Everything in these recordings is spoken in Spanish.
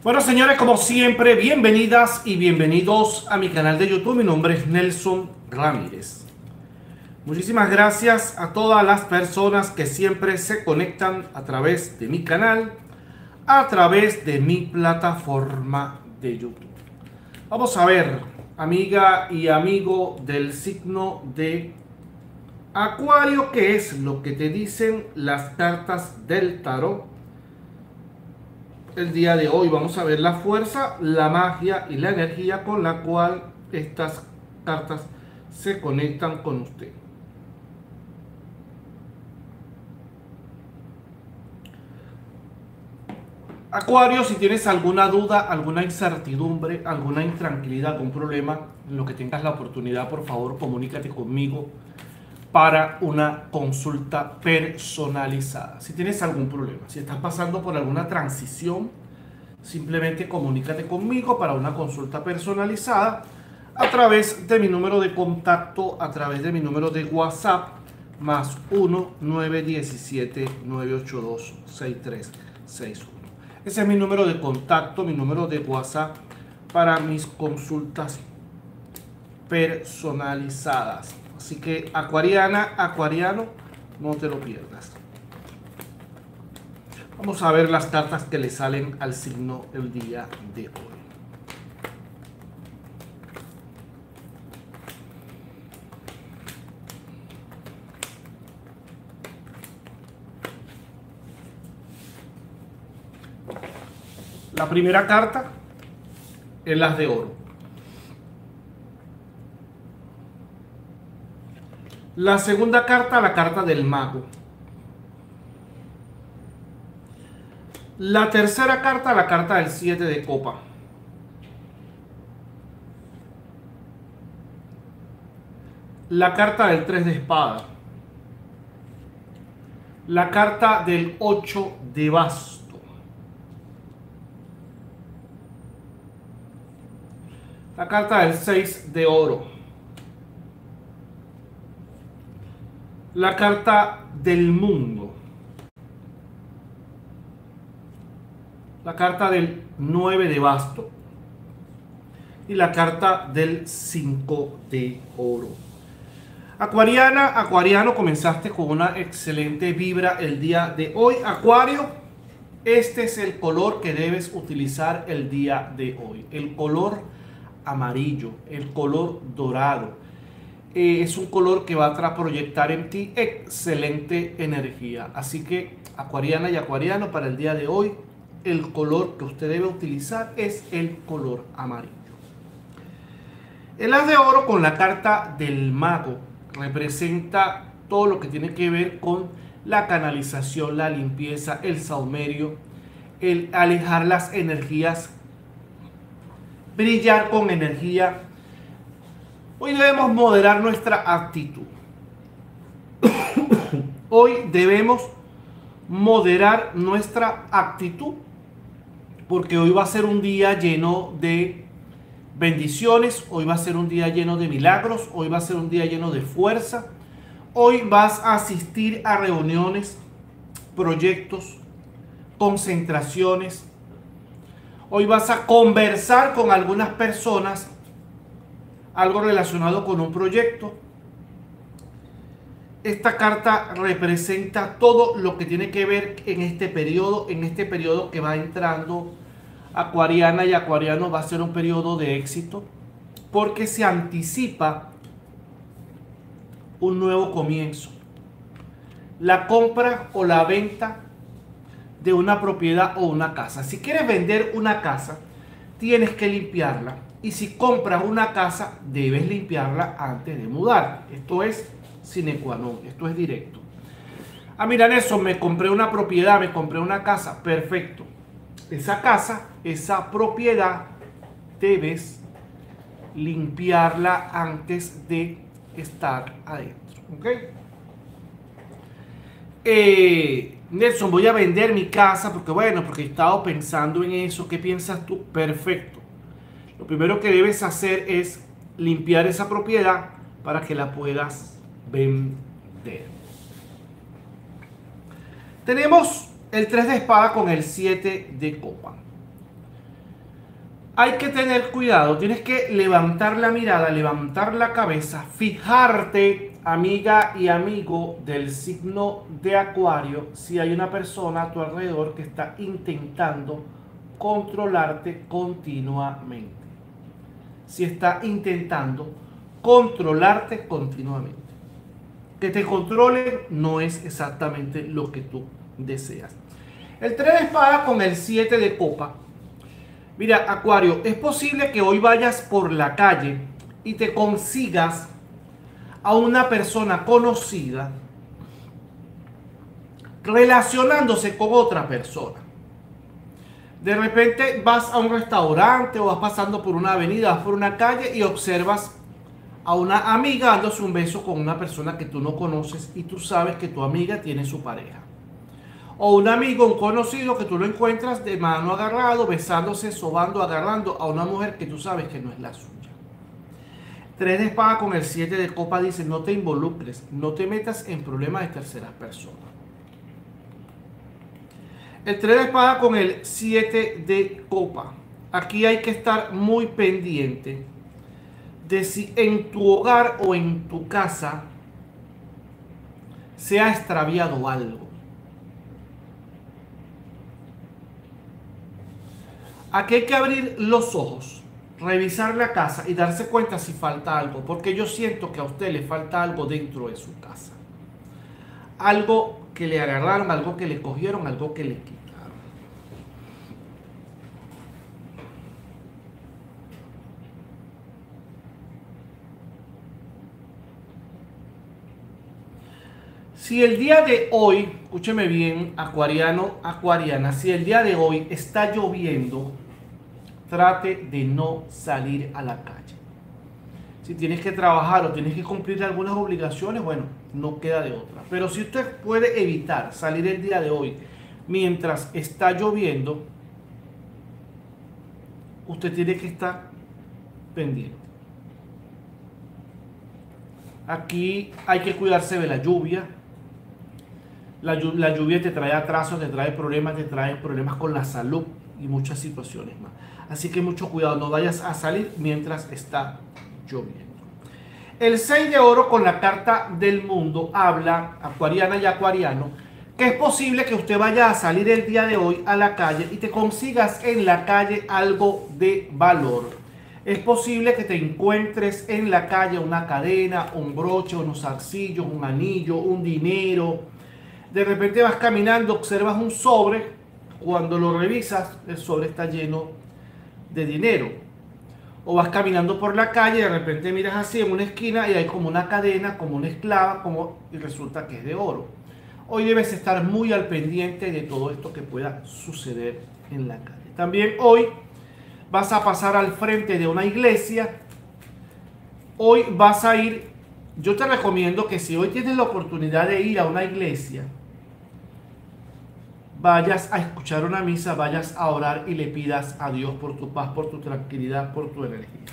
Bueno, señores, como siempre, bienvenidas y bienvenidos a mi canal de YouTube. Mi nombre es Nelson Ramírez. Muchísimas gracias a todas las personas que siempre se conectan a través de mi canal, a través de mi plataforma de YouTube. Vamos a ver, amiga y amigo del signo de Acuario, ¿qué es lo que te dicen las cartas del tarot? El día de hoy. Vamos a ver la fuerza, la magia y la energía con la cual estas cartas se conectan con usted. Acuario, si tienes alguna duda, alguna incertidumbre, alguna intranquilidad, algún problema, lo que tengas la oportunidad, por favor, comunícate conmigo para una consulta personalizada. Si tienes algún problema, si estás pasando por alguna transición, simplemente comunícate conmigo para una consulta personalizada a través de mi número de contacto, a través de mi número de WhatsApp, más 1 917 982 6361. Ese es mi número de contacto, mi número de WhatsApp para mis consultas personalizadas. Así que acuariana, acuariano, no te lo pierdas. Vamos a ver las cartas que le salen al signo el día de hoy. La primera carta es las de oro. La segunda carta, la carta del mago. La tercera carta, la carta del 7 de copa. La carta del 3 de espada. La carta del 8 de basto. La carta del 6 de oro. La carta del mundo. La carta del 9 de basto. Y la carta del 5 de oro. Acuariana, Acuariano, comenzaste con una excelente vibra el día de hoy. Acuario, este es el color que debes utilizar el día de hoy. El color amarillo, el color dorado eh, es un color que va a proyectar en ti excelente energía. Así que acuariana y acuariano para el día de hoy, el color que usted debe utilizar es el color amarillo. El as de oro con la carta del mago representa todo lo que tiene que ver con la canalización, la limpieza, el saumerio, el alejar las energías, brillar con energía Hoy debemos moderar nuestra actitud. Hoy debemos moderar nuestra actitud porque hoy va a ser un día lleno de bendiciones, hoy va a ser un día lleno de milagros, hoy va a ser un día lleno de fuerza. Hoy vas a asistir a reuniones, proyectos, concentraciones. Hoy vas a conversar con algunas personas algo relacionado con un proyecto. Esta carta representa todo lo que tiene que ver en este periodo, en este periodo que va entrando Acuariana y Acuariano va a ser un periodo de éxito porque se anticipa un nuevo comienzo. La compra o la venta de una propiedad o una casa. Si quieres vender una casa, tienes que limpiarla y si compras una casa, debes limpiarla antes de mudar. Esto es sine qua non, esto es directo. Ah, mira, eso me compré una propiedad, me compré una casa. Perfecto. Esa casa, esa propiedad, debes limpiarla antes de estar adentro. ¿Ok? Eh, Nelson, voy a vender mi casa porque, bueno, porque he estado pensando en eso. ¿Qué piensas tú? Perfecto lo primero que debes hacer es limpiar esa propiedad para que la puedas vender. Tenemos el 3 de espada con el 7 de copa. hay que tener cuidado, tienes que levantar la mirada, levantar la cabeza, fijarte, amiga y amigo del signo de Acuario, si hay una persona a tu alrededor que está intentando controlarte continuamente. Si está intentando controlarte continuamente. Que te controle no es exactamente lo que tú deseas. El 3 de espada con el 7 de copa Mira, Acuario, es posible que hoy vayas por la calle y te consigas a una persona conocida relacionándose con otra persona. De repente vas a un restaurante o vas pasando por una avenida, vas por una calle y observas a una amiga dándose un beso con una persona que tú no conoces y tú sabes que tu amiga tiene su pareja o un amigo, un conocido que tú lo encuentras de mano agarrado, besándose, sobando, agarrando a una mujer que tú sabes que no es la suya. Tres de espada con el siete de copa dice, no te involucres, no te metas en problemas de terceras personas. El tres de espada con el siete de copa. Aquí hay que estar muy pendiente de si en tu hogar o en tu casa se ha extraviado algo. Aquí hay que abrir los ojos, revisar la casa y darse cuenta si falta algo, porque yo siento que a usted le falta algo dentro de su casa. Algo que le agarraron, algo que le cogieron, algo que le quitaron. Si el día de hoy, escúcheme bien, acuariano, acuariana, si el día de hoy está lloviendo, trate de no salir a la calle. Si tienes que trabajar o tienes que cumplir algunas obligaciones, bueno, no queda de otra. Pero si usted puede evitar salir el día de hoy mientras está lloviendo, usted tiene que estar pendiente. Aquí hay que cuidarse de la lluvia, la, lluvia te trae atrasos, te trae problemas, te trae problemas con la salud y muchas situaciones más. Así que mucho cuidado, no vayas a salir mientras está El 6 de oro con la carta del mundo habla, acuariana y acuariano, que es posible que usted vaya a salir el día de hoy a la calle y te consigas en la calle algo de valor. Es posible que te encuentres en la calle una cadena, un broche, unos arcillos, un anillo, un dinero, de repente vas caminando, observas un sobre, cuando lo revisas, el sobre está lleno de dinero. O vas caminando por la calle, de repente miras así en una esquina y hay como una cadena, como una esclava, como, y resulta que es de oro. Hoy debes estar muy al pendiente de todo esto que pueda suceder en la calle. También hoy vas a pasar al frente de una iglesia. Hoy vas a ir, yo te recomiendo que si hoy tienes la oportunidad de ir a una iglesia, vayas a escuchar una misa, vayas a orar y le pidas a Dios por tu paz, por tu tranquilidad, por tu energía.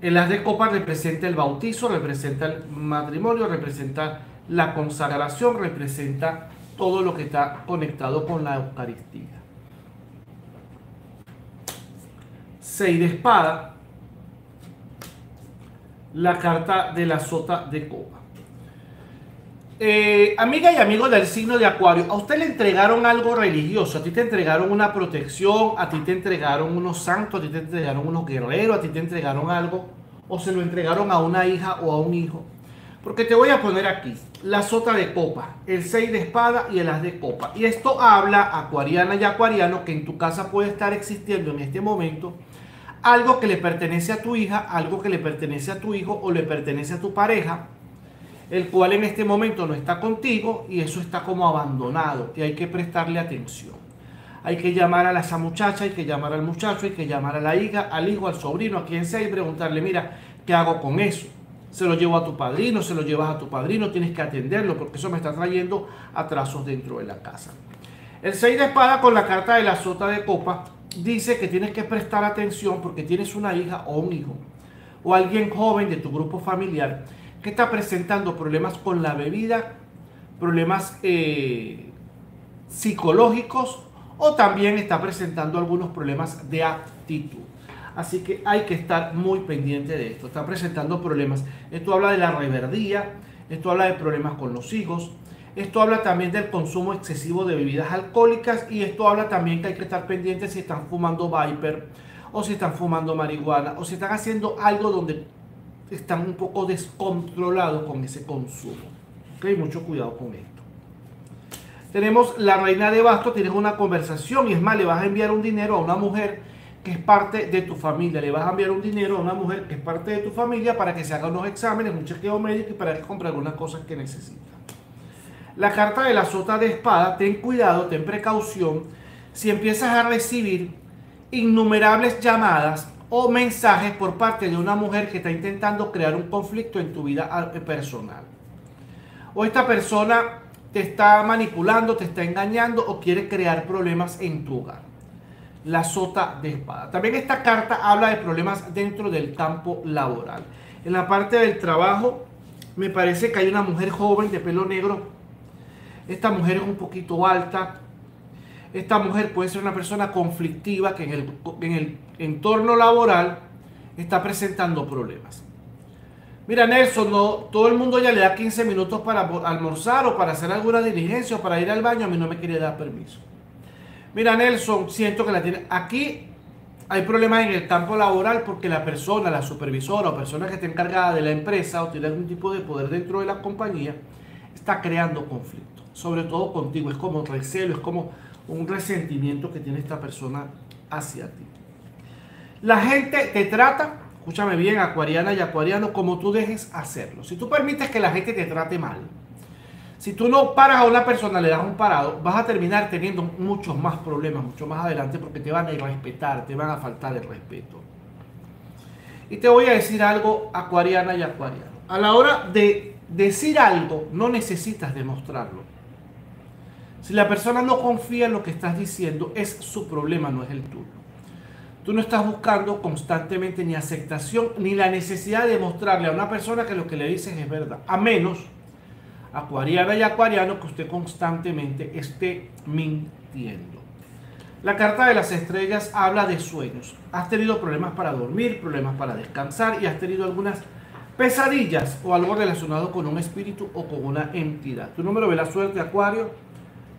El as de copa representa el bautizo, representa el matrimonio, representa la consagración, representa todo lo que está conectado con la Eucaristía. Seis de espada, la carta de la sota de copa. Eh, amiga y amigo del signo de Acuario, a usted le entregaron algo religioso, a ti te entregaron una protección, a ti te entregaron unos santos, a ti te entregaron unos guerreros, a ti te entregaron algo, o se lo entregaron a una hija o a un hijo. Porque te voy a poner aquí la sota de copa, el 6 de espada y el as de copa. Y esto habla, acuariana y acuariano, que en tu casa puede estar existiendo en este momento algo que le pertenece a tu hija, algo que le pertenece a tu hijo o le pertenece a tu pareja el cual en este momento no está contigo y eso está como abandonado y hay que prestarle atención. Hay que llamar a esa muchacha, hay que llamar al muchacho, hay que llamar a la hija, al hijo, al sobrino, a quien sea y preguntarle, mira, ¿qué hago con eso? Se lo llevo a tu padrino, se lo llevas a tu padrino, tienes que atenderlo porque eso me está trayendo atrasos dentro de la casa. El 6 de espada con la carta de la sota de copa dice que tienes que prestar atención porque tienes una hija o un hijo o alguien joven de tu grupo familiar que está presentando problemas con la bebida, problemas eh, psicológicos o también está presentando algunos problemas de actitud. Así que hay que estar muy pendiente de esto. Está presentando problemas. Esto habla de la reverdía, esto habla de problemas con los hijos, esto habla también del consumo excesivo de bebidas alcohólicas y esto habla también que hay que estar pendiente si están fumando Viper o si están fumando marihuana o si están haciendo algo donde están un poco descontrolados con ese consumo. Ok, mucho cuidado con esto. Tenemos la reina de bastos, tienes una conversación y es más, le vas a enviar un dinero a una mujer que es parte de tu familia. Le vas a enviar un dinero a una mujer que es parte de tu familia para que se haga unos exámenes, un chequeo médico y para que compre algunas cosas que necesita. La carta de la sota de espada, ten cuidado, ten precaución. Si empiezas a recibir innumerables llamadas o mensajes por parte de una mujer que está intentando crear un conflicto en tu vida eh, personal. O esta persona te está manipulando, te está engañando o quiere crear problemas en tu hogar. La sota de espada. También esta carta habla de problemas dentro del campo laboral. En la parte del trabajo, me parece que hay una mujer joven de pelo negro. Esta mujer es un poquito alta. Esta mujer puede ser una persona conflictiva que en el, en el entorno laboral está presentando problemas. Mira, Nelson, todo el mundo ya le da 15 minutos para almorzar o para hacer alguna diligencia o para ir al baño. A mí no me quiere dar permiso. Mira, Nelson, siento que la tiene. Aquí hay problemas en el campo laboral porque la persona, la supervisora o persona que está encargada de la empresa o tiene algún tipo de poder dentro de la compañía, está creando conflicto. Sobre todo contigo. Es como recelo, es como un resentimiento que tiene esta persona hacia ti. La gente te trata escúchame bien, acuariana y acuariano, como tú dejes hacerlo. Si tú permites que la gente te trate mal, si tú no paras a una persona, le das un parado, vas a terminar teniendo muchos más problemas, mucho más adelante, porque te van a irrespetar, te van a faltar el respeto. Y te voy a decir algo, acuariana y acuariano. A la hora de decir algo, no necesitas demostrarlo. Si la persona no confía en lo que estás diciendo, es su problema, no es el tuyo. Tú no estás buscando constantemente ni aceptación ni la necesidad de mostrarle a una persona que lo que le dices es verdad. A menos, acuariana y acuariano, que usted constantemente esté mintiendo. La carta de las estrellas habla de sueños. Has tenido problemas para dormir, problemas para descansar y has tenido algunas pesadillas o algo relacionado con un espíritu o con una entidad. Tu número de la suerte, Acuario,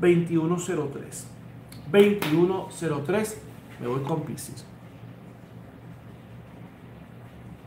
2103. 2103. Me voy con Pisces.